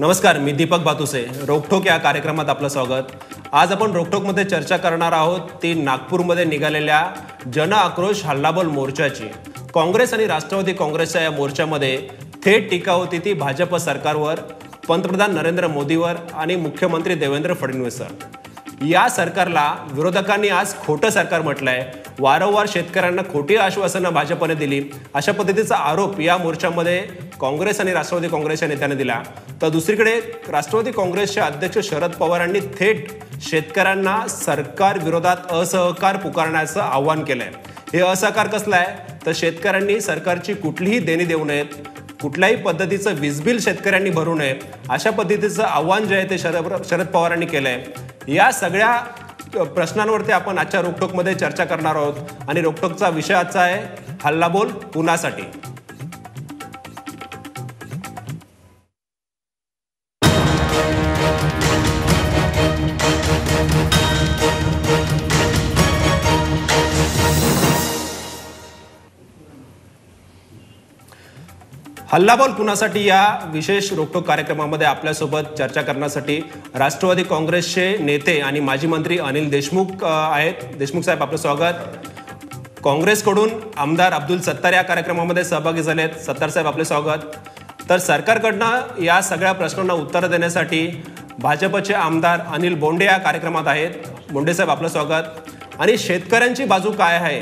नमस्कार मी दीपक बातुसे. रोकठोक या कार्यक्रमात आपलं स्वागत. आज आपण रोकठोकमध्ये चर्चा करणार आहोत ती नागपूरमध्ये निघालेल्या जन आक्रोश हल्लाबोल मोर्चाची. काँग्रेस आणि राष्ट्रवादी काँग्रेसच्या या मोर्चामध्ये थेट टीका होती ती भाजप सरकारवर पंतप्रधान नरेंद्र मोदीवर आणि मुख्यमंत्री देवेंद्र फडणवीसवर. या सरकारला विरोधकांनी आज खोटं सरकार म्हटलं आहे वारंवार शेतकऱ्यांना खोटी आश्वासनं भाजपने दिली. अशा पद्धतीचा आरोप या मोर्चामध्ये काँग्रेस आणि राष्ट्रवादी काँग्रेसच्या नेत्याने दिला. तर दुसरीकडे राष्ट्रवादी काँग्रेसचे अध्यक्ष शरद पवारांनी थेट शेतकऱ्यांना सरकार विरोधात असहकार पुकारण्याचं आवाहन आहे हे असहकार कसलं आहे? तर शेतकऱ्यांनी सरकारची कुठलीही देणी देऊ नयेत. कुठल्याही पद्धतीचं वीज बिल शेतकऱ्यांनी भरू नये. अशा पद्धतीचं आव्हान जे आहे ते शरद शरद पवारांनी केलं आहे या सगळ्या प्रश्नांवरती आपण आजच्या रोकटोकमध्ये चर्चा करणार आहोत. आणि रोकटोकचा विषय आजचा आहे हल्लाबोल पुण्यासाठी हल्लाबोल पुण्यासाठी या विशेष रोकटोक कार्यक्रमामध्ये आपल्यासोबत चर्चा करण्यासाठी राष्ट्रवादी काँग्रेसचे नेते आणि माजी मंत्री अनिल देशमुख आहेत. देशमुख साहेब आपलं स्वागत. काँग्रेसकडून आमदार अब्दुल सत्तार या कार्यक्रमामध्ये सहभागी झाले आहेत सत्तार साहेब आपले स्वागत. तर सरकारकडनं या सगळ्या प्रश्नांना उत्तर देण्यासाठी भाजपचे आमदार अनिल बोंडे या कार्यक्रमात आहेत. बोंडे साहेब आपलं स्वागत. आणि शेतकऱ्यांची बाजू काय आहे?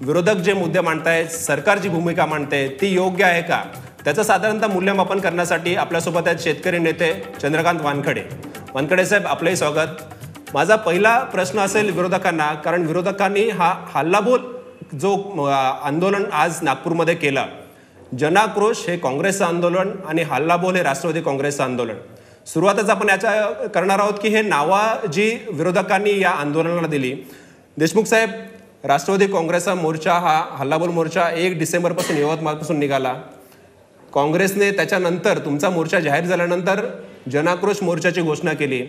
विरोधक जे मुद्दे मांडतायत सरकार जी भूमिका मांडते ती योग्य आहे का? त्याचं साधारणतः मूल्यमापन करण्यासाठी आपल्यासोबत आहेत शेतकरी नेते चंद्रकांत वानखडे. वानखडे साहेब आपलंही स्वागत. माझा पहिला प्रश्न असेल विरोधकांना कारण विरोधकांनी हा हल्लाबोल जो आंदोलन आज नागपूरमध्ये केलं जनाक्रोश हे काँग्रेसचं आंदोलन आणि हल्लाबोल हे राष्ट्रवादी काँग्रेसचं आंदोलन. सुरुवातच आपण याच्या करणार आहोत की हे नावा जी विरोधकांनी या आंदोलनाला दिली. देशमुख साहेब राष्ट्रवादी काँग्रेसचा मोर्चा हा हल्लाबोल मोर्चा एक डिसेंबरपासून यवतमाळपासून निघाला. काँग्रेसने त्याच्यानंतर तुमचा मोर्चा जाहीर झाल्यानंतर जनाक्रोश मोर्चाची घोषणा केली.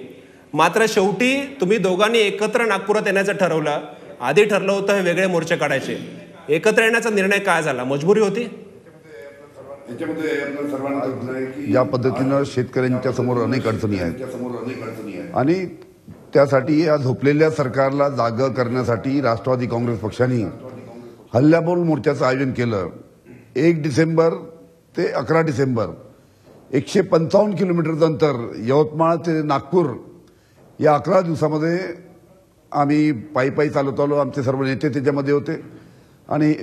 मात्र शेवटी तुम्ही दोघांनी एकत्र नागपुरात येण्याचं ठरवलं. आधी ठरलं होतं हे वेगळे मोर्चे काढायचे. एकत्र येण्याचा निर्णय काय झाला? मजबुरी होती? ज्या पद्धतीनं शेतकऱ्यांच्या समोर अनेक अडचणी आहेत. समोर अनेक अडचणी आहेत. आणि त्यासाठी या झोपलेल्या सरकारला जाग करण्यासाठी राष्ट्रवादी काँग्रेस पक्षाने हल्ल्याबोल मोर्चाचं आयोजन केलं. एक डिसेंबर ते अकरा डिसेंबर. एकशे पंचावन्न किलोमीटरचं अंतर यवतमाळ ते नागपूर. या अकरा दिवसामध्ये आम्ही पायी पायी चालत आलो. आमचे सर्व नेते त्याच्यामध्ये होते. आणि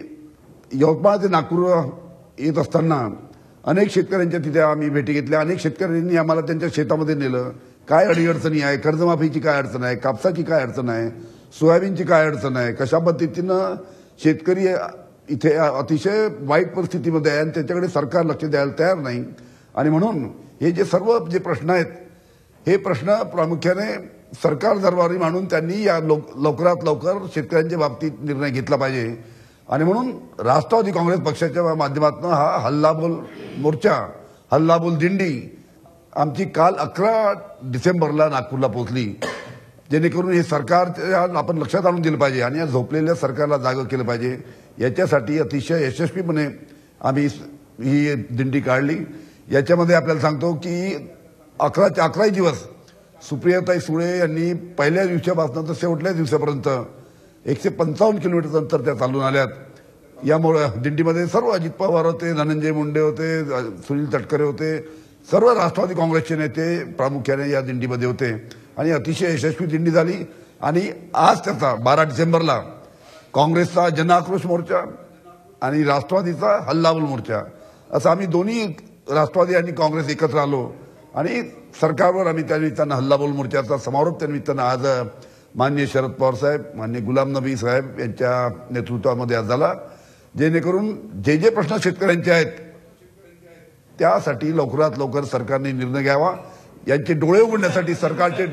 यवतमाळ ते नागपूर येत असताना अनेक शेतकऱ्यांच्या तिथे आम्ही भेटी घेतल्या. अनेक शेतकऱ्यांनी आम्हाला त्यांच्या शेतामध्ये नेलं. काय अडीअडचणी आहे? कर्जमाफीची काय अडचण आहे? कापसाची काय अडचण आहे? सोयाबीनची काय अडचण आहे? कशा पद्धतीनं शेतकरी इथे अतिशय वाईट परिस्थितीमध्ये आहे आणि त्याच्याकडे सरकार लक्ष द्यायला तयार नाही. आणि म्हणून हे जे सर्व जे प्रश्न आहेत हे प्रश्न प्रामुख्याने सरकार दरबारी मांडून त्यांनी या लोक लवकरात लवकर शेतकऱ्यांच्या बाबतीत निर्णय घेतला पाहिजे. आणि म्हणून राष्ट्रवादी काँग्रेस पक्षाच्या माध्यमातून हा हल्लाबोल मोर्चा हल्लाबोल दिंडी आमची काल अकरा डिसेंबरला नागपूरला पोहोचली. जेणेकरून हे सरकार आपण लक्षात आणून दिलं पाहिजे आणि या झोपलेल्या सरकारला जागं केलं पाहिजे. याच्यासाठी अतिशय यशस्वीपणे आम्ही ही दिंडी काढली. याच्यामध्ये आपल्याला सांगतो की अकराचे अकराही दिवस सुप्रियाताई सुळे यांनी पहिल्या दिवसापासून तर शेवटल्या दिवसापर्यंत एकशे पंचावन्न किलोमीटर अंतर त्या चालून आल्यात. यामुळे दिंडीमध्ये सर्व अजित पवार होते धनंजय मुंडे होते सुनील तटकरे होते सर्व राष्ट्रवादी काँग्रेसचे नेते प्रामुख्याने या दिंडीमध्ये होते. आणि अतिशय यशस्वी दिंडी झाली. आणि आज त्याचा बारा डिसेंबरला काँग्रेसचा जनाक्रोश मोर्चा आणि राष्ट्रवादीचा हल्लाबोल मोर्चा. असं आम्ही दोन्ही राष्ट्रवादी आणि काँग्रेस एकत्र आलो. आणि सरकारवर आम्ही त्यानिमित्तानं हल्लाबोल मोर्चाचा समारोप त्यानिमित्तानं आज मान्य शरद पवार साहेब मान्य गुलाम नबी साहेब यांच्या नेतृत्वामध्ये आज झाला. जेणेकरून जे जे प्रश्न शेतकऱ्यांचे आहेत त्यासाठी लवकरात लवकर सरकारने निर्णय घ्यावा. यांचे डोळे उघडण्यासाठी सरकारचे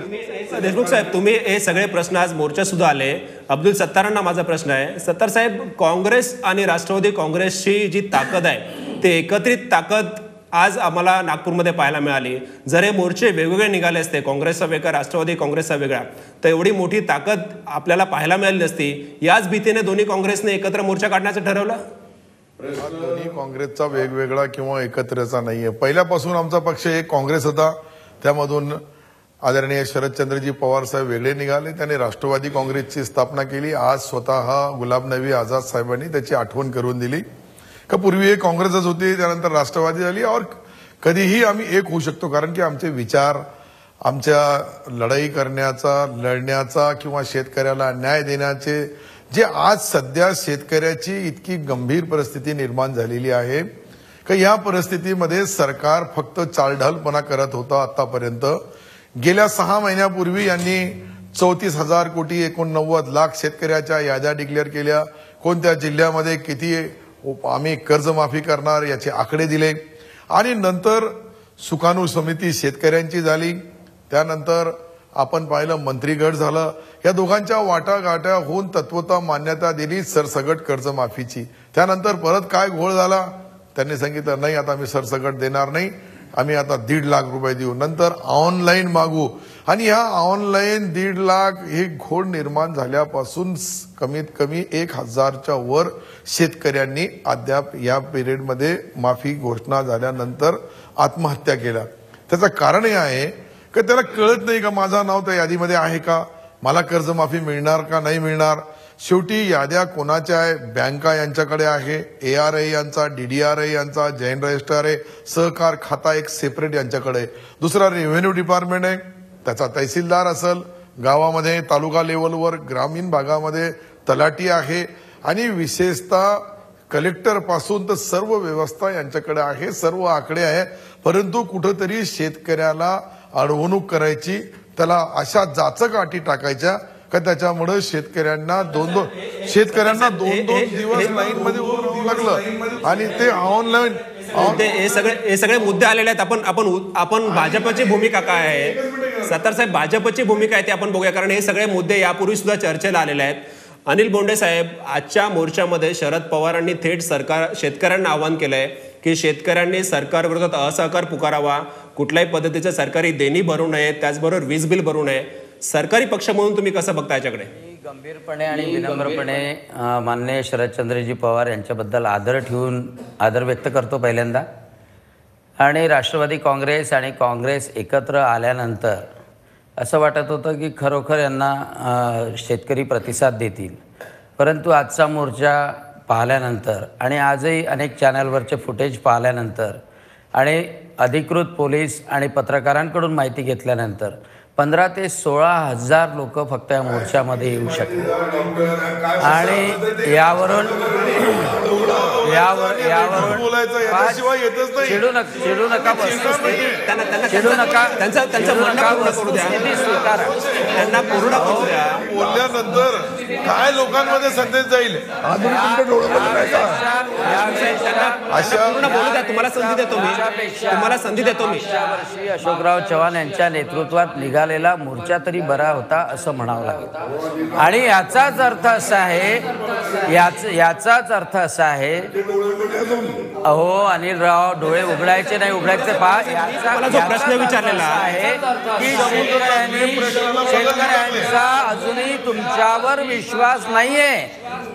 देशमुख साहेब तुम्ही हे सगळे प्रश्न आज मोर्चा सुद्धा आले अब्दुल सत्तारांना माझा प्रश्न आहे. सत्तार साहेब काँग्रेस आणि राष्ट्रवादी काँग्रेसची जी ताकद आहे ते एकत्रित ताकद आज आम्हाला नागपूरमध्ये पाहायला मिळाली. जर हे मोर्चे वेगवेगळे निघाले असते काँग्रेसचा वेगळा राष्ट्रवादी काँग्रेसचा वेगळा तर एवढी मोठी ताकद आपल्याला पाहायला मिळाली नसती याच भीतीने दोन्ही काँग्रेसने एकत्र मोर्चा काढण्याचं ठरवलं? दोन्ही काँग्रेसचा वेगवेगळा किंवा एकत्रचा नाहीये. पहिल्यापासून आमचा पक्ष एक काँग्रेस होता. त्यामधून आदरणीय शरदचंद्रजी पवार साहेब वेगळे निघाले त्यांनी राष्ट्रवादी काँग्रेसची स्थापना केली. आज स्वतः गुलाब नबी आझाद साहेबांनी त्याची आठवण करून दिली. का पूर्वी एक काँग्रेसच होती त्यानंतर राष्ट्रवादी झाली और कधीही आम्ही एक होऊ शकतो. कारण की आमचे विचार आमच्या लढाई करण्याचा लढण्याचा किंवा शेतकऱ्याला न्याय देण्याचे जे आज सध्या शेतकऱ्याची इतकी गंभीर परिस्थिती निर्माण झालेली आहे का या परिस्थितीमध्ये सरकार फक्त चालढालपणा करत होतं आतापर्यंत. गेल्या सहा महिन्यापूर्वी यांनी चौतीस हजार कोटी एकोणनव्वद लाख शेतकऱ्याच्या याद्या डिक्लेअर केल्या. कोणत्या जिल्ह्यामध्ये किती आम्ही कर्जमाफी करणार याचे आकडे दिले. आणि नंतर सुकाणू समिती शेतकऱ्यांची झाली. त्यानंतर आपण पाहिलं मंत्रीगट झालं. या दोघांच्या वाटाघाट्या होऊन तत्वता मान्यता दिली सरसगट कर्जमाफीची. त्यानंतर परत काय घोळ झाला? त्यांनी सांगितलं नाही आता आम्ही सरसकट देणार नाही. आम्ही आता दीड लाख रुपये देऊ. नंतर ऑनलाईन मागू. आणि ह्या ऑनलाईन दीड लाख हे घोड निर्माण झाल्यापासून कमीत कमी एक हजारच्या वर शेतकऱ्यांनी अद्याप या पिरियडमध्ये माफी घोषणा झाल्यानंतर आत्महत्या केल्या. त्याचं कारण हे आहे की त्याला कळत नाही का माझं नाव त्या यादीमध्ये आहे का? मला कर्जमाफी मिळणार का नाही मिळणार? शेवटी याद्या कोणाच्या आहे? बँका यांच्याकडे आहे ए आर आय यांचा डीडीआर आय यांचा जैन रजिस्टर आहे सहकार खाता एक सेपरेट यांच्याकडे दुसरा रेव्हेन्यू डिपार्टमेंट आहे त्याचा तहसीलदार असेल गावामध्ये तालुका लेवलवर ग्रामीण भागामध्ये तलाटी आहे आणि विशेषतः कलेक्टरपासून तर सर्व व्यवस्था यांच्याकडे आहे सर्व आकडे आहे परंतु कुठंतरी शेतकऱ्याला अडवणूक करायची त्याला अशा जाचक अटी टाकायच्या का त्याच्यामुळे शेतकऱ्यांना दोन दोन शेतकऱ्यांना दोन दोन दिवस लाईन मध्ये उभं राहावं लागलं. आणि ते ऑनलाईन हे सगळे हे सगळे मुद्दे आलेले आहेत. आपण आपण आपण भाजपची भूमिका काय आहे? सत्तार साहेब भाजपची भूमिका आहे ते आपण बघूया. कारण हे सगळे मुद्दे यापूर्वी सुद्धा चर्चेला आलेले आहेत. अनिल बोंडे साहेब आजच्या मोर्चामध्ये शरद पवारांनी थेट सरकार शेतकऱ्यांना आवाहन केलंय की शेतकऱ्यांनी सरकार विरोधात असहकार पुकारावा. कुठल्याही पद्धतीचं सरकारी देणी भरू नये. त्याचबरोबर वीज बिल भरू नये. सरकारी पक्ष म्हणून तुम्ही कसं बघता याच्याकडे? गंभीरपणे आणि विनम्रपणे माननीय शरदचंद्रजी पवार यांच्याबद्दल आदर ठेवून आदर व्यक्त करतो पहिल्यांदा. आणि राष्ट्रवादी काँग्रेस आणि काँग्रेस एकत्र आल्यानंतर असं वाटत होतं की खरोखर यांना शेतकरी प्रतिसाद देतील. परंतु आजचा मोर्चा पाहिल्यानंतर आणि आजही अनेक चॅनलवरचे फुटेज पाहिल्यानंतर आणि अधिकृत पोलीस आणि पत्रकारांकडून माहिती घेतल्यानंतर पंधरा ते सोळा हजार लोक फक्त या मोर्चामध्ये येऊ शकतात आणि यावरून यावर यावरून चिडू नका चिडू नका वस्तुस्थिती त्यांना त्यांना चिडू नका त्यांचं त्यांचं स्वीकारा. त्यांना पूर्ण बोलल्यानंतर काय लोकांमध्ये संदेश जाईल? तुम्हाला संधी देतो मी. तुम्हाला संधी देतो मी. अशोकराव चव्हाण यांच्या नेतृत्वात निघालेला मोर्चा तरी बरा होता असं म्हणावं लागेल. आणि याचाच अर्थ असा आहे याच याचाच अर्थ असा आहे अहो अनिलराव डोळे उघडायचे नाही उघडायचे पहा याचा प्रश्न विचारलेला आहे की शेतकऱ्यांनी शेतकऱ्यांचा अजूनही तुमच्यावर विश्वास नाहीये.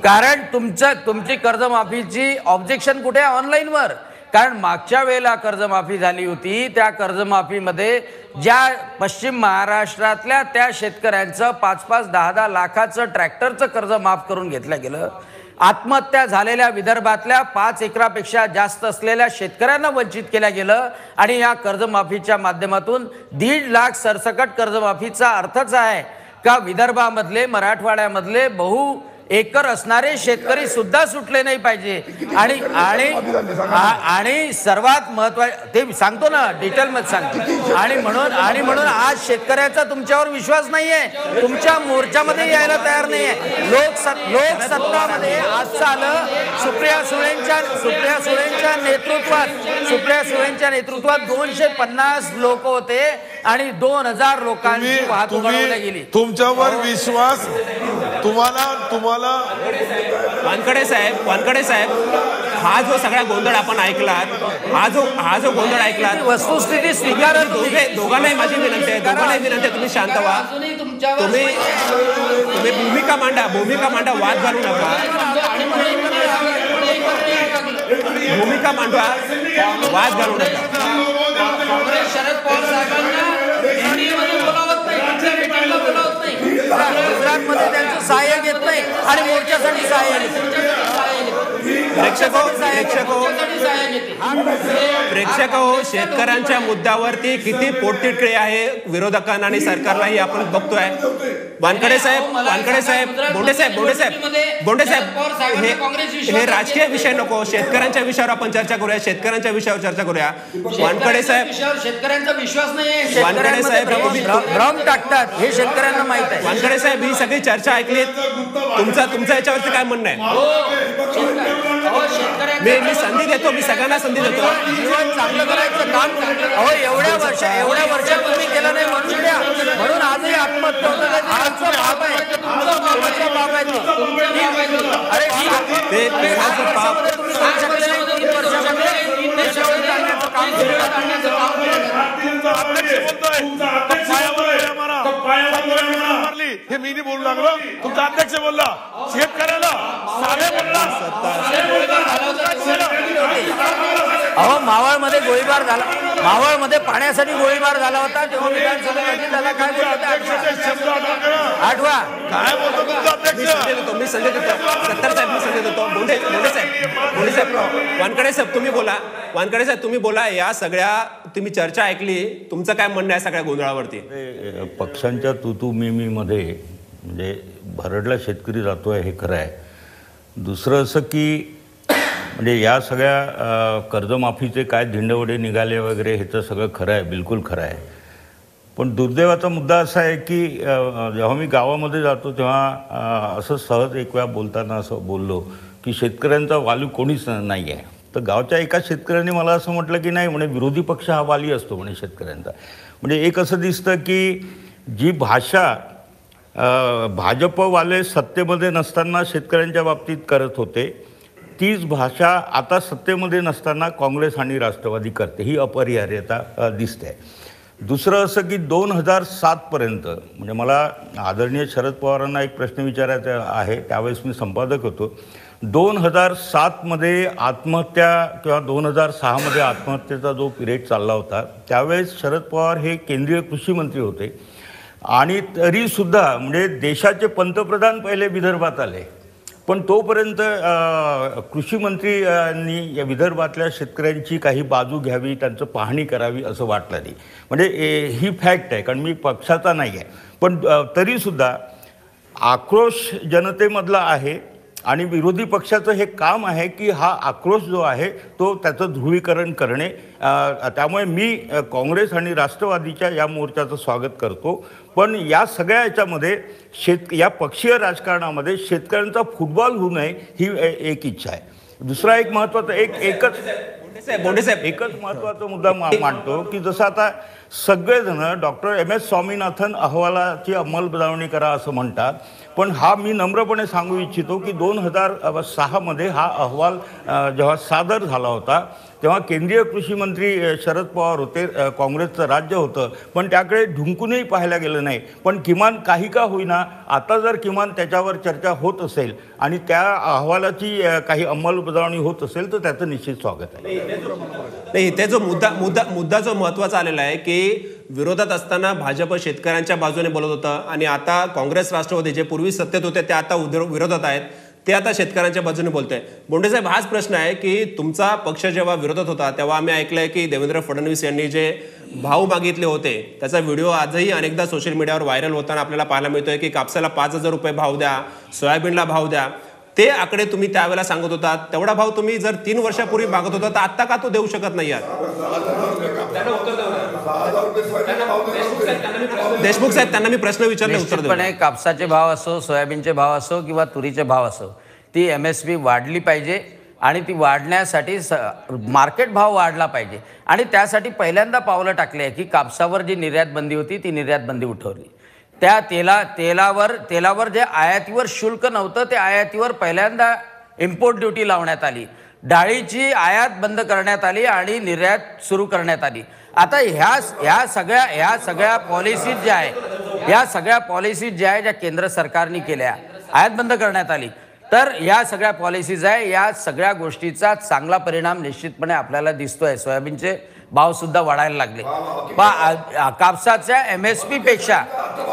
कारण तुमचं तुमची कर्जमाफीची ऑब्जेक्शन कुठे? ऑनलाईनवर कारण मागच्या वेळेला कर्जमाफी झाली होती त्या कर्जमाफीमध्ये ज्या पश्चिम महाराष्ट्रातल्या त्या शेतकऱ्यांचं पाच पाच दहा दहा लाखाचं ट्रॅक्टरचं कर्ज माफ करून घेतलं गेलं. आत्महत्या झालेल्या विदर्भातल्या पाच एकरापेक्षा जास्त असलेल्या शेतकऱ्यांना वंचित केल्या गेलं आणि या कर्जमाफीच्या माध्यमातून दीड लाख सरसकट कर्जमाफीचा अर्थच आहे का विदर्भामधले मराठवाड्यामधले बहु एकर असणारे शेतकरी सुद्धा सुटले नाही पाहिजे. आणि आणि सर्वात महत्त्वाचे ते सांगतो ना डिटेल मध्ये सांगतो. आणि म्हणून आणि म्हणून आज शेतकऱ्याचा तुमच्यावर विश्वास नाहीये. तुमच्या मोर्चामध्ये यायला तयार नाहीये. लोक लोकसत्तामध्ये आज आलं सुप्रिया सुळेंच्या सुप्रिया सुळेंच्या नेतृत्वात सुप्रिया सुळेंच्या नेतृत्वात दोनशे पन्नास लोक होते आणि दोन हजार लोकांची वाहतूक गेली. तुमच्यावर विश्वास तुम्हाला तुम्हाला वानकडे साहेब वानकडे साहेब हा जो सगळा गोंधळ आपण ऐकलात हा जो हा जो गोंधळ ऐकलात वस्तुस्थिती स्वीकार दोघे दोघांनाही माझी विनंती आहे दोघांनाही विनंती आहे तुम्ही शांत व्हा. तुम्ही तुम्ही भूमिका मांडा भूमिका मांडा वाद घालू नका. भूमिका मांडवा वाद घालू नका. शरद पवार साहेबांना गुजरातमध्ये त्यांचं सहाय्य घेत नाही आणि मोर्चासाठी सहाय्य घेत प्रेक्षक हो प्रेक्षक हो. प्रेक्षक हो शेतकऱ्यांच्या मुद्द्यावरती किती पोटतिडकडी आहे विरोधकांना आणि सरकारलाही आपण बघतोय. वानखडे साहेब वानखडे साहेब बोंडे साहेब बोंडे साहेब बोंडे साहेब हे राजकीय विषय नको शेतकऱ्यांच्या विषयावर आपण चर्चा करूया शेतकऱ्यांच्या विषयावर चर्चा करूया. वानखडे साहेब शेतकऱ्यांचा विश्वास नाही वानखडे साहेब, टाकतात हे शेतकऱ्यांना माहीत आहे. वानखडे साहेब ही सगळी चर्चा ऐकली तुमचा तुमच्या याच्यावरती काय म्हणणं आहे? मी मी संधी देतो मी सगळ्यांना संधी देतो जीवन चांगलं करायचं काम अहो एवढ्या वर्ष एवढ्या वर्षात तुम्ही केलं नाही म्हणून द्या म्हणून आजही आत्महत्या होतं का? आजचा बाप आहे तुमचा बाप आहे तो. अरे. ते पाप तुम्ही करू शकले नाही. तीन वर्षामध्ये हे मी नाही बोलू लागलो. तुमचा अध्यक्ष बोलला. शेतकऱ्याला साले बोलला. अहो मावळमध्ये गोळीबार झाला. मावळमध्ये पाण्यासाठी गोळीबार झाला होता तेव्हा काय बोलत होते आठवा. काय बोलतो मी अध्यक्ष? संधी देतो सत्तर साहेब मी संधी देतो. बोंडे बोंडे साहेब बोंडे साहेब वानकडे साहेब तुम्ही बोला. वानकडे साहेब तुम्ही बोला. या सगळ्या तुम्ही चर्चा ऐकली. तुमचं काय म्हणणं आहे सगळ्या गोंधळावरती? पक्षांच्या तुतू मिमीमध्ये म्हणजे भरडला शेतकरी जातोय हे खरं आहे. दुसरं असं की म्हणजे या सगळ्या कर्जमाफीचे काय धिंडवडे निघाले वगैरे हे तर सगळं खरं आहे बिलकुल खरं आहे. पण दुर्दैवाचा मुद्दा असा आहे की जेव्हा मी गावामध्ये जातो तेव्हा असं सहज एक वेळा बोलताना असं बोललो की शेतकऱ्यांचा वाली कोणीच नाही आहे तर गावच्या एका शेतकऱ्याने मला असं म्हटलं की नाही म्हणे विरोधी पक्ष हा वाली असतो म्हणे शेतकऱ्यांचा. म्हणजे एक असं दिसतं की जी भाषा भाजपवाले सत्तेमध्ये नसताना शेतकऱ्यांच्या बाबतीत करत होते तीच भाषा आता सत्तेमध्ये नसताना काँग्रेस आणि राष्ट्रवादी करते. ही अपरिहार्यता दिसते. दुसरं असं की दोन हजार सातपर्यंत म्हणजे मला आदरणीय शरद पवारांना एक प्रश्न विचारायचा आहे त्यावेळेस मी संपादक होतो. दोन हजार सातमध्ये आत्महत्या किंवा दोन हजार सहामध्ये आत्महत्येचा जो पिरियड चालला होता त्यावेळेस शरद पवार हे केंद्रीय कृषी मंत्री होते. आणि तरीसुद्धा म्हणजे देशाचे पंतप्रधान पहिले विदर्भात आले. पण तोपर्यंत कृषी मंत्र्यांनी या विदर्भातल्या शेतकऱ्यांची काही बाजू घ्यावी त्यांचं पाहणी करावी असं वाटलं नाही. म्हणजे ही फॅक्ट आहे कारण मी पक्षाचा नाही आहे पण तरीसुद्धा आक्रोश जनतेमधला आहे आणि विरोधी पक्षाचं हे काम आहे की हा आक्रोश जो आहे तो त्याचं ध्रुवीकरण करणे. त्यामुळे मी काँग्रेस आणि राष्ट्रवादीच्या या मोर्चाचं स्वागत करतो. पण या सगळ्या याच्यामध्ये शेत या पक्षीय राजकारणामध्ये शेतकऱ्यांचा फुटबॉल होऊ नये ही एक इच्छा आहे. दुसरा एक महत्त्वाचा एक एकच साहेब. एकच महत्त्वाचा मुद्दा मा मांडतो की जसं आता सगळेजण डॉक्टर एम एस स्वामीनाथन अहवालाची अंमलबजावणी करा असं म्हणतात. पण हा मी नम्रपणे सांगू इच्छितो की दोन हजार सहामध्ये हा अहवाल जेव्हा सादर झाला होता तेव्हा केंद्रीय कृषी मंत्री शरद पवार होते काँग्रेसचं राज्य होतं. पण त्याकडे ढुंकूनही पाहायला गेलं नाही. पण किमान काही का होईना आता जर किमान त्याच्यावर चर्चा होत असेल आणि त्या अहवालाची काही अंमलबजावणी होत असेल तर त्याचं निश्चित स्वागत आहे. नाही त्याचा मुद्दा मुद्दा मुद्दा जो महत्त्वाचा आलेला आहे की विरोधात असताना भाजप शेतकऱ्यांच्या बाजूने बोलत होतं आणि आता काँग्रेस राष्ट्रवादी जे पूर्वी सत्तेत होते ते आता उद्र- विरोधात आहेत. ते आता शेतकऱ्यांच्या बाजूने बोलतंय. बोंडे साहेब हाच प्रश्न आहे की तुमचा पक्ष जेव्हा विरोधात होता तेव्हा आम्ही ऐकलंय की देवेंद्र फडणवीस यांनी जे भाव मागितले होते त्याचा व्हिडिओ आजही अनेकदा सोशल मीडियावर व्हायरल होताना आपल्याला पाहायला मिळतोय की कापसाला पाच हजार रुपये भाव द्या सोयाबीनला भाव द्या. ते आकडे तुम्ही त्यावेळेला सांगत होता तेवढा भाव तुम्ही जर तीन वर्षापूर्वी मागत होता तर आता का तो देऊ शकत नाही आहात देशमुख साहेब त्यांना मी प्रश्न विचारले उत्तर देऊ. कापसाचे भाव असो सोयाबीनचे भाव असो किंवा तुरीचे भाव असो ती एम एस पी वाढली पाहिजे आणि ती वाढण्यासाठी स मार्केट भाव वाढला पाहिजे. आणि त्यासाठी पहिल्यांदा पावलं टाकली आहे की कापसावर जी निर्यात बंदी होती ती निर्यात बंदी उठवली. त्या तेला तेलावर तेलावर जे आयातीवर शुल्क नव्हतं ते आयातीवर पहिल्यांदा इम्पोर्ट ड्युटी लावण्यात आली. डाळीची आयात बंद करण्यात आली आणि निर्यात सुरू करण्यात आली. आता ह्या ह्या सगळ्या ह्या सगळ्या पॉलिसीज ज्या आहे ह्या सगळ्या पॉलिसीज ज्या आहे ज्या केंद्र सरकारने केल्या आयात बंद करण्यात आली. तर या सगळ्या पॉलिसीज आहे या सगळ्या गोष्टीचा चांगला परिणाम निश्चितपणे आपल्याला दिसतोय. सोयाबीनचे भाव सुद्धा वाढायला लागले. पा- कापसाच्या एम एस पी पेक्षा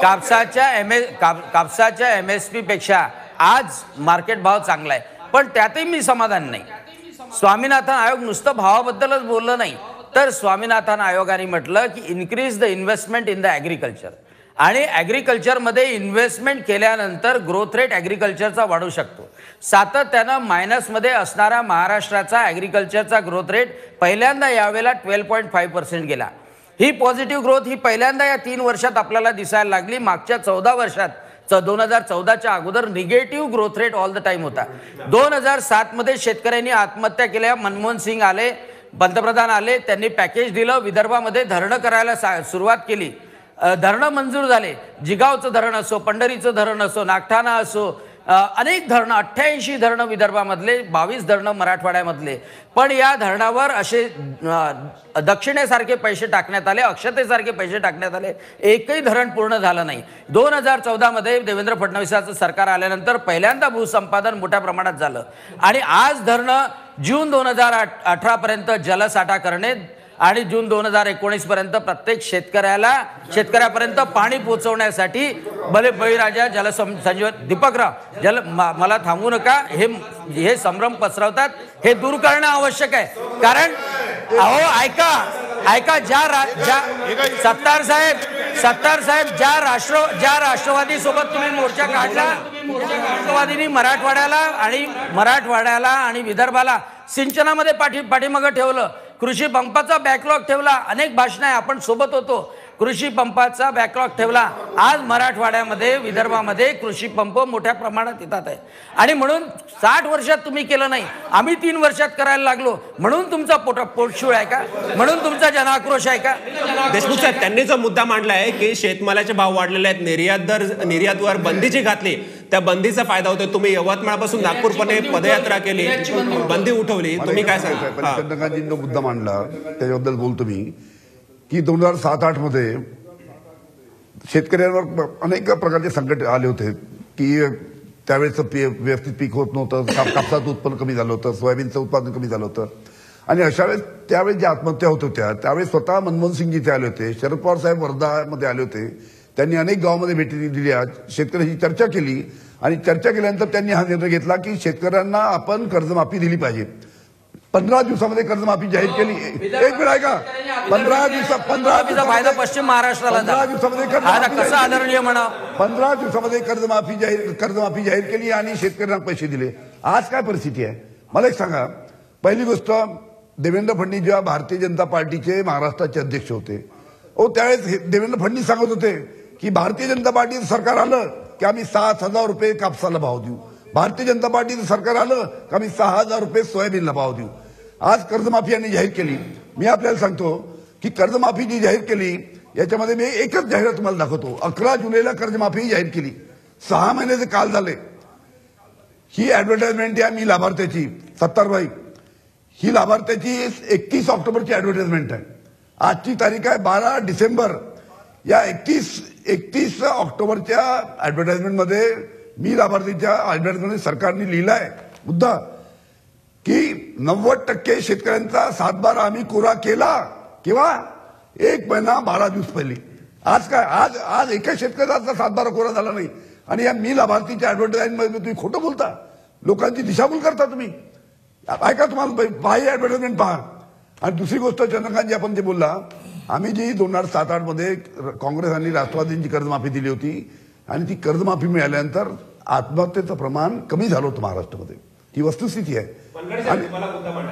कापसाच्या एम एस कापसाच्या एम एस पी पेक्षा आज मार्केट भाव चांगला आहे. पण त्यातही मी समाधान नाही. स्वामीनाथन आयोग नुसतं भावाबद्दलच बोललं नाही. तर स्वामीनाथन आयोगाने म्हटलं की increase the investment in the agriculture आणि ॲग्रिकल्चरमध्ये इन्व्हेस्टमेंट केल्यानंतर ग्रोथ रेट ॲग्रिकल्चरचा वाढू शकतो. सातत्यानं मायनसमध्ये असणारा महाराष्ट्राचा ॲग्रिकल्चरचा ग्रोथ रेट पहिल्यांदा यावेळेला ट्वेल्व पॉईंट फाईव्ह पर्सेंट गेला. ही पॉझिटिव्ह ग्रोथ ही पहिल्यांदा या तीन वर्षात आपल्याला दिसायला लागली. मागच्या चौदा वर्षात च दोन हजार चौदाच्या अगोदर negative growth rate all the time होता. दोन हजार सातमध्ये शेतकऱ्यांनी आत्महत्या केल्या. मनमोहन सिंग आले. पंतप्रधान आले त्यांनी पॅकेज दिलं विदर्भामध्ये धरणं करायला सा सुरुवात केली. धरणं मंजूर झाले. जिगावचं धरण असो पंढरीचं धरण असो नागठाणा असो अनेक धरणं अठ्ठ्याऐंशी धरणं विदर्भामधले बावीस धरणं मराठवाड्यामधले. पण या धरणावर असे दक्षिणेसारखे पैसे टाकण्यात आले अक्षतेसारखे पैसे टाकण्यात आले. एकही धरण पूर्ण झालं नाही. दोन हजार चौदामध्ये देवेंद्र फडणवीसाचं सरकार आल्यानंतर पहिल्यांदा भूसंपादन मोठ्या प्रमाणात झालं. आणि आज धरणं जून दोन हजार अठरापर्यंत जलसाठा करणे आणि जून दोन हजार एकोणीस पर्यंत प्रत्येक शेतकऱ्याला शेतकऱ्यापर्यंत पाणी पोहोचवण्यासाठी भले बळीराजा जल संजीव दीपकराव जल मला थांबू नका हे हे संभ्रम पसरवतात हे दूर करणं आवश्यक आहे. कारण अहो ऐका ऐका ज्या रा- ज्या सत्तार साहेब सत्तार साहेब ज्या राष्ट्र ज्या राष्ट्रवादी सोबत तुम्ही मोर्चा काढला राष्ट्रवादीने मराठवाड्याला आणि मराठवाड्याला आणि विदर्भाला सिंचनामध्ये पाठी पाठीमागं ठेवलं. कृषी पंपाचा बॅकलॉग ठेवला. अनेक भाषणं आहे आपण सोबत होतो. कृषी पंपाचा बॅकलॉग ठेवला. आज मराठवाड्यामध्ये विदर्भामध्ये कृषी पंप मोठ्या प्रमाणात येतात आहे. आणि म्हणून साठ वर्षात तुम्ही केलं नाही आम्ही तीन वर्षात करायला लागलो. म्हणून तुमचा पोट पोटशूळ आहे का? म्हणून तुमचा जनाक्रोश आहे का? देशमुख साहेब त्यांनी जो मुद्दा मांडला आहे की शेतमालाचे भाव वाढलेले आहेत निर्यात दर निर्यातवर बंदी जी घातली त्या बंदीचा फायदा होतो तुम्ही यवतमाळपासून नागपूरपर्यंत पदयात्रा केली बंदी उठवली. तुम्ही काय सांगा. चंद्रकांतजींनी जो मुद्दा मांडला त्याच्याबद्दल बोलतो मी. की दोन हजार सात आठमध्ये शेतकऱ्यांवर अनेक प्रकारचे संकट आले होते. की त्यावेळेचं पी व्यवस्थित पीक होत नव्हतं काप- कापसाचं उत्पन्न कमी झालं होतं सोयाबीनचं उत्पादन कमी झालं होतं. आणि अशा वेळेस त्यावेळेस ज्या आत्महत्या होत होत्या त्यावेळेस स्वतः मनमोहन सिंग जिथे आले होते शरद पवार साहेब वर्धामध्ये आले होते. त्यांनी अनेक गावामध्ये भेटी दिल्या शेतकऱ्यांची चर्चा केली. आणि चर्चा केल्यानंतर त्यांनी हा निर्णय घेतला की शेतकऱ्यांना आपण कर्जमाफी दिली पाहिजे. पंधरा दिवसामध्ये कर्जमाफी जाहीर केली. एक मिनिट ऐका. पंधरा दिवसा पंधरा फायदा पश्चिम महाराष्ट्राला पंधरा दिवसामध्ये कसं जाहीर आदरणीय म्हणा. पंधरा दिवसामध्ये कर्जमाफी जाहीर कर्जमाफी जाहीर केली आणि शेतकऱ्यांना पैसे दिले. आज काय परिस्थिती आहे? मला एक सांगा. पहिली गोष्ट देवेंद्र फडणवीस जेव्हा भारतीय जनता पार्टीचे महाराष्ट्राचे अध्यक्ष होते ओ त्यावेळेस हे देवेंद्र फडणवीस सांगत होते की भारतीय जनता पार्टीचं सरकार आलं की आम्ही सात हजार रुपये कापसाला भाव देऊ. भारतीय जनता पार्टीचं सरकार आलं की आम्ही सहा हजार रुपये सोयाबीनला भाव देऊ. आज कर्जमाफी यांनी जाहीर केली. मी आपल्याला सांगतो की कर्जमाफी जी जाहीर केली याच्यामध्ये मी एकच जाहिरात तुम्हाला दाखवतो. अकरा जुलैला कर्जमाफी जाहीर केली. सहा महिन्याचे काल झाले. ही ऍडव्हर्टाइजमेंट आहे मी लाभार्थ्याची. सत्तारबाई ही लाभार्थ्याची एकतीस ऑक्टोबरची ऍडव्हर्टाइजमेंट आहे. आजची तारीख आहे बारा डिसेंबर. या एकतीस एकतीस ऑक्टोबरच्या ऍडव्हर्टाइजमेंटमध्ये मी लाभार्थीच्या ऍडव्हर्टाइजमेंट सरकारने लिहिलाय. मुद्दा की नव्वद टक्के शेतकऱ्यांचा सातबारा आम्ही कोरा केला किंवा एक महिना बारा दिवस पहिले. आज काय? आज आज एका शेतकऱ्याचा सातबारा कोरा झाला नाही. आणि या मी लाभार्थीच्या ऍडव्हर्टाइजमेंट तुम्ही खोटं बोलता. लोकांची दिशाभूल करता तुम्ही. ऐका तुम्हाला बाह्य ऍडव्हर्टाइजमेंट पहा. आणि दुसरी गोष्ट चंद्रकांतजी आपण जे बोलला आम्ही जी दोन हजार सात आठमध्ये काँग्रेस आणि राष्ट्रवादींची कर्जमाफी दिली होती आणि ती कर्जमाफी मिळाल्यानंतर आत्महत्येचं प्रमाण कमी झालं होतं महाराष्ट्रामध्ये. ही वस्तुस्थिती आहे. आणि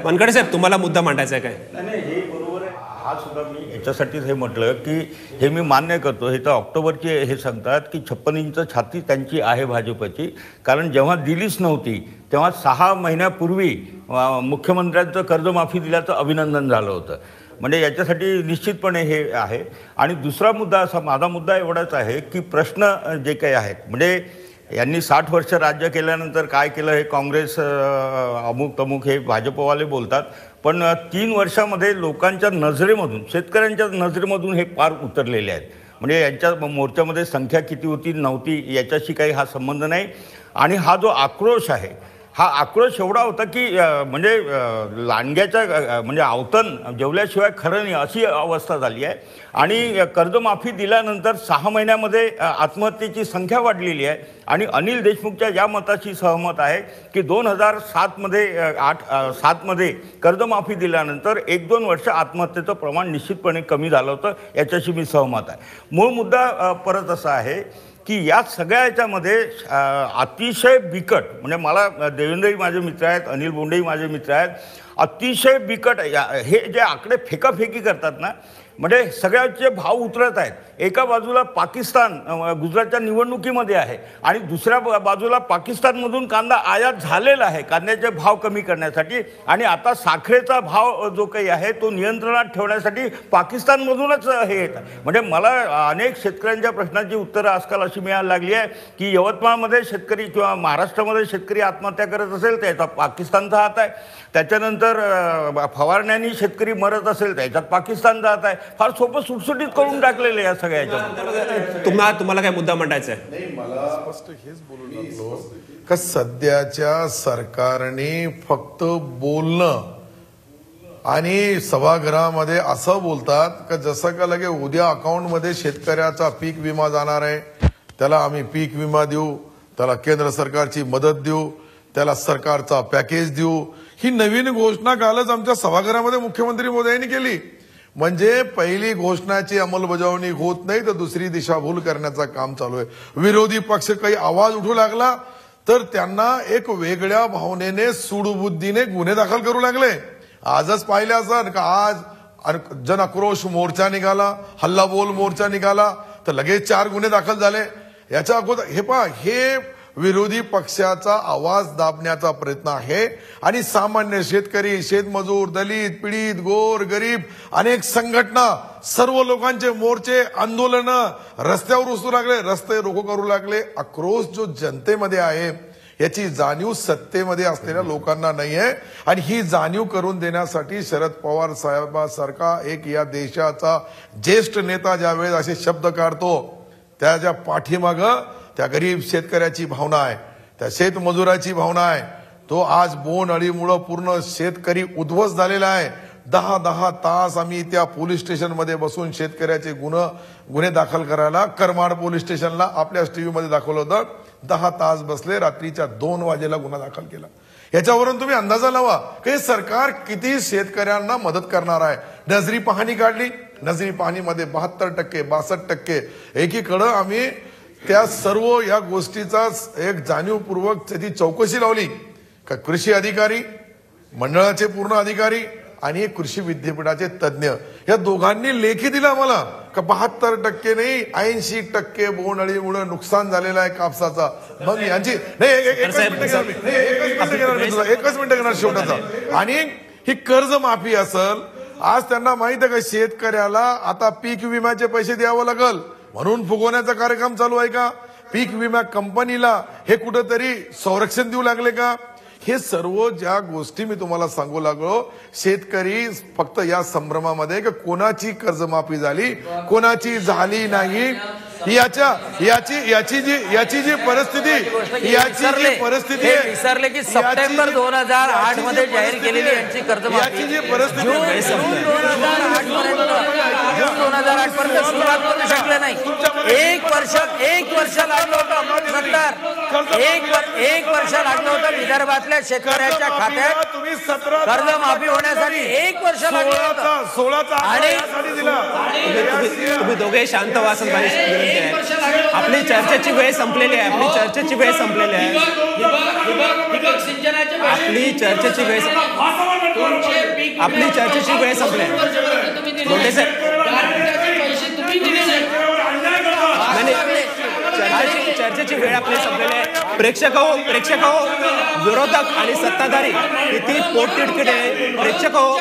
वानखडे साहेब तुम्हाला मुद्दा मांडायचा आहे काय? नाही नाही, हे बरोबर आहे. हा सुद्धा मी याच्यासाठीच हे म्हटलं की हे मी मान्य करतो. हे तर ऑक्टोबरचे हे सांगतात की छप्पन इंच छाती त्यांची आहे भाजपची. कारण जेव्हा दिलीच नव्हती तेव्हा सहा महिन्यापूर्वी मुख्यमंत्र्यांचं कर्जमाफी दिल्याचं अभिनंदन झालं होतं. म्हणजे याच्यासाठी निश्चितपणे हे आहे. आणि दुसरा मुद्दा असा माझा मुद्दा एवढाच आहे की प्रश्न जे काही आहेत म्हणजे यांनी साठ वर्ष राज्य केल्यानंतर काय केलं हे काँग्रेस अमुक तमुक हे भाजपवाले बोलतात. पण तीन वर्षामध्ये लोकांच्या नजरेमधून शेतकऱ्यांच्या नजरेमधून हे पार उतरलेले आहेत. म्हणजे यांच्या मोर्चामध्ये संख्या किती होती नव्हती याच्याशी काही हा संबंध नाही. आणि हा जो आक्रोश आहे हा आक्रोश एवढा होता की म्हणजे लांडग्याच्या म्हणजे आवतन जेवल्याशिवाय खरं नाही अशी अवस्था झाली आहे. आणि कर्जमाफी दिल्यानंतर सहा महिन्यामध्ये आत्महत्येची संख्या वाढलेली आहे. आणि अनिल देशमुखच्या या मताशी सहमत आहे की दोन हजार सातमध्ये आठ सातमध्ये कर्जमाफी दिल्यानंतर एक दोन वर्ष आत्महत्येचं प्रमाण निश्चितपणे कमी झालं होतं याच्याशी मी सहमत आहे. मूळ मुद्दा परत असा आहे की या सगळ्या याच्यामध्ये अतिशय बिकट म्हणजे मला देवेंद्रही माझे मित्र आहेत अनिल बोंडेही माझे मित्र आहेत अतिशय बिकट या- हे जे आकडे फेकाफेकी करतात ना म्हणजे सगळ्याचे भाव उतरत आहेत. एका बाजूला पाकिस्तान गुजरातच्या निवडणुकीमध्ये आहे आणि दुसऱ्या बाजूला पाकिस्तानमधून कांदा आयात झालेला आहे कांद्याचे भाव कमी करण्यासाठी. आणि आता साखरेचा भाव जो काही आहे तो नियंत्रणात ठेवण्यासाठी पाकिस्तानमधूनच हे येत आहे. म्हणजे मला अनेक शेतकऱ्यांच्या प्रश्नाची उत्तरं आजकाल अशी मिळायला लागली आहे की यवतमाळमध्ये शेतकरी किंवा महाराष्ट्रामध्ये शेतकरी आत्महत्या करत असेल त्याचा पाकिस्तानचा हात आहे. त्याच्यानंतर फवारण्यांनी शेतकरी मरत असेल त्याच्यात पाकिस्तानचा हात आहे. फार सोपं सुटसुटीत करून टाकलेलं आहे या सगळ्या याच्यामध्ये. तुम्हाला तुम्हाला काय मुद्दा मांडायचा आहे? स्पष्ट हेच बोलू लागलो का सध्याच्या सरकारने फक्त बोलणं आणि सभागृहामध्ये असं बोलतात का जसं का लगे उद्या अकाउंटमध्ये शेतकऱ्याचा पीक विमा जाणार आहे त्याला आम्ही पीक विमा देऊ त्याला केंद्र सरकारची मदत देऊ त्याला सरकारचा पॅकेज देऊ. ही नवीन घोषणा कालच आमच्या सभागृहामध्ये मुख्यमंत्री मोदयांनी केली. म्हणजे पहिली घोषणाची अंमलबजावणी होत नाही तर दुसरी दिशाभूल करण्याचं काम चालू आहे. विरोधी पक्ष काही आवाज उठू लागला तर त्यांना एक वेगळ्या भावनेने सुडबुद्धीने गुन्हे दाखल करू लागले. आजच पाहिले असं का आज जन आक्रोश मोर्चा निघाला हल्ला बोल मोर्चा निघाला तर लगेच चार गुन्हे दाखल झाले. याच्या अगोदर हे पहा हे विरोधी पक्षाचा आवाज दाबण्याचा प्रयत्न आहे. आणि सामान्य शेतकरी शेतमजूर दलित पीडित गोर गरीब अनेक संघटना सर्व लोकांचे मोर्चे आंदोलन रस्त्यावर उसू लागले रस्ते रोखो करू लागले. आक्रोश जो जनतेमध्ये आहे याची जाणीव सत्तेमध्ये असलेल्या लोकांना नाही आहे आणि ही जाणीव करून देण्यासाठी शरद पवार साहेबासारखा एक या देशाचा ज्येष्ठ नेता ज्यावेळेस असे शब्द काढतो त्याच्या पाठीमागं त्या गरीब शेतकऱ्याची भावना आहे त्या शेतमजुराची भावना आहे. तो आज बोन अळीमुळं पूर्ण शेतकरी उद्ध्वस्त झालेला आहे. दहा दहा तास आम्ही त्या पोलीस स्टेशनमध्ये बसून शेतकऱ्याचे गुन्हे गुन्हे दाखल करायला करमाड पोलीस स्टेशनला आपल्याच टीव्हीमध्ये दाखवलं होतं. दहा तास बसले रात्रीच्या दोन वाजेला गुन्हा दाखल केला. याच्यावरून तुम्ही अंदाजा लावा की सरकार किती शेतकऱ्यांना मदत करणार आहे? नजरी पाहणी काढली. नजरी पाहणीमध्ये बहात्तर टक्के बासष्ट टक्के. एकीकडं आम्ही त्या सर्व या गोष्टीचा एक जाणीवपूर्वक त्याची चौकशी लावली. का कृषी अधिकारी मंडळाचे पूर्ण अधिकारी आणि कृषी विद्यापीठाचे तज्ज्ञ. या दोघांनी लेखी दिला आम्हाला. का बहात्तर टक्के नाही ऐंशी टक्के बोंडअळीमुळे नुकसान झालेलं आहे कापसाचा. मग यांची नाही मिनिटं मिनिटं घेणार एकच मिनिटं घेणार शेवटाचा. आणि ही कर्ज माफी असल आज त्यांना माहीत आहे का शेतकऱ्याला आता पीक विम्याचे पैसे द्यावं लागल. म्हणून फुगवण्याचा कार्यक्रम चालू आहे का? पीक विमा कंपनीला हे कुठंतरी संरक्षण देऊ लागले का? हे सर्व ज्या गोष्टी मी तुम्हाला सांगू लागलो शेतकरी फक्त या संभ्रमामध्ये कोणाची कर्जमाफी झाली कोणाची झाली नाही? याच्या याची याची जी याची जी परिस्थिती याची जी. परिस्थिती हे विसरले की सप्टेंबर 2008 याची जी मध्ये जाहीर केलेली यांची कर्जमाफी. याची जी परिस्थिती आहे, जून 2008 पर्यंत जून 2008 पर्यंत सुरुवात करू शकले नाही एक वर्ष एक वर्ष लागलं होतं एक वर- एक वर्ष लागलं होतं विदर्भातल्या शेतकऱ्याच्या खात्यात तुम्ही सतरा कर्जमाफी होण्यासाठी एक वर्ष लागलं सोळाचा होतं सोळाचा आणि- दिला. तुम्ही दोघे शांत विनंती आहे. आपली चर्चेची वेळ संपलेली आहे आपली चर्चेची वेळ संपलेली आहे. आपली चर्चेची वेळ आपली चर्चेची वेळ संपली आहे दोंडे साहेब नाही, नाही. चर्चेची वेळ आपली संपलेली आहे. प्रेक्षक हो प्रेक्षक हो विरोधक आणि सत्ताधारी किती पोटतिडकीट प्रेक्षक हो.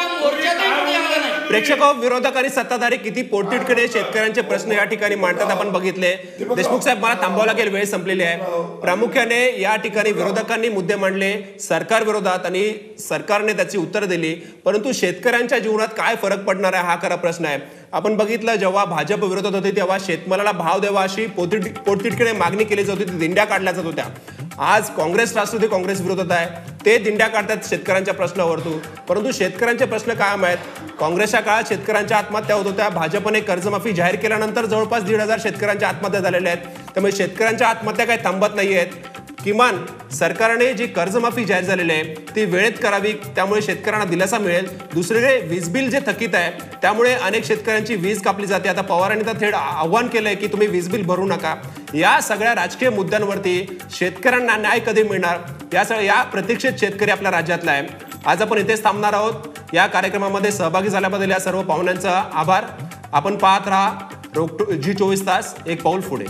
प्रेक्षक हो, विरोधक आणि सत्ताधारी किती पोटतिडकीने शेतकऱ्यांचे प्रश्न या ठिकाणी मांडतात आपण बघितले. देशमुख साहेब मला थांबावं लागेल वेळ संपलेली आहे. प्रामुख्याने या ठिकाणी विरोधकांनी मुद्दे मांडले सरकार विरोधात आणि सरकारने त्याची उत्तर दिली. परंतु शेतकऱ्यांच्या जीवनात काय फरक पडणार आहे हा खरा प्रश्न आहे. आपण बघितलं जेव्हा भाजप विरोधात होते तेव्हा शेतमालाला भाव द्यावा अशी पोटी पोटतिडकीने मागणी केली जात होती दिंड्या काढल्या जात होत्या. आज काँग्रेस राष्ट्रवादी काँग्रेस विरोधात आहे. ते दिंड्या काढतात शेतकऱ्यांच्या प्रश्नावरतून. परंतु शेतकऱ्यांचे प्रश्न कायम आहेत. काँग्रेसच्या काळात शेतकऱ्यांच्या आत्महत्या होत होत्या. भाजपने कर्जमाफी जाहीर केल्यानंतर जवळपास दीड हजार शेतकऱ्यांच्या आत्महत्या झालेल्या आहेत. त्यामुळे शेतकऱ्यांच्या आत्महत्या काही थांबत नाही आहेत किमान सरकारने जी कर्जमाफी जाहीर झालेली आहे ती वेळेत करावी त्यामुळे शेतकऱ्यांना दिलासा मिळेल. दुसरीकडे वीज बिल जे थकीत आहे त्यामुळे अनेक शेतकऱ्यांची वीज कापली जाते. आता पवारांनी तर थेट आव्हान केलंय की तुम्ही वीज बिल भरू नका. या सगळ्या राजकीय मुद्द्यांवरती शेतकऱ्यांना न्याय कधी मिळणार? या सगळ्या या प्रतीक्षित शेतकरी आपल्या राज्यातला आहे. आज आपण इथेच थांबणार आहोत. या कार्यक्रमामध्ये सहभागी झाल्याबद्दल या सर्व पाहुण्यांचा आभार. आपण पाहत राहा रोक जी चोवीस तास एक पाऊल पुढे.